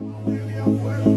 William Wells.